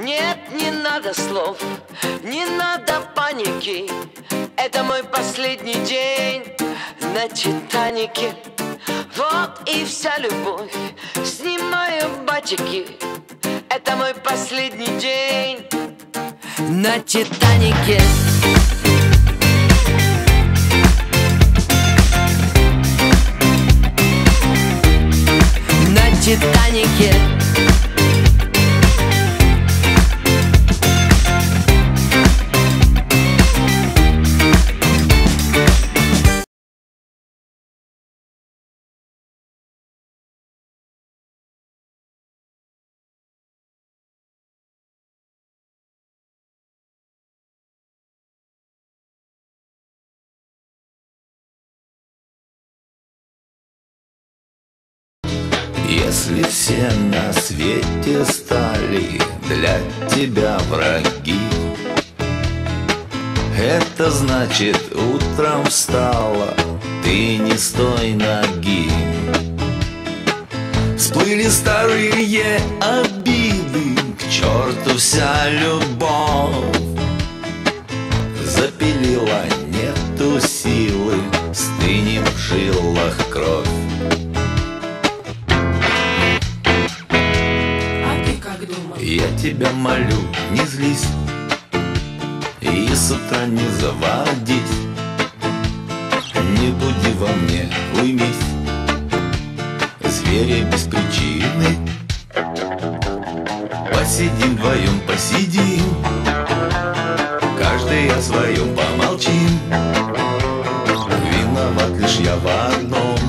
Нет, не надо слов, не надо паники. Это мой последний день на Титанике. Вот и вся любовь, снимаю батики. Это мой последний день на Титанике. На Титанике Если все на свете стали для тебя враги Это значит утром встала, ты не с той ноги. Всплыли старые обиды, к черту вся любовь. Запилила, нету силы, стынет в жилах кровь Я тебя молю, не злись И с утра не заводись Не буди во мне, уймись Зверя без причины. Посидим вдвоем, посидим Каждый о своем помолчим Виноват лишь я в одном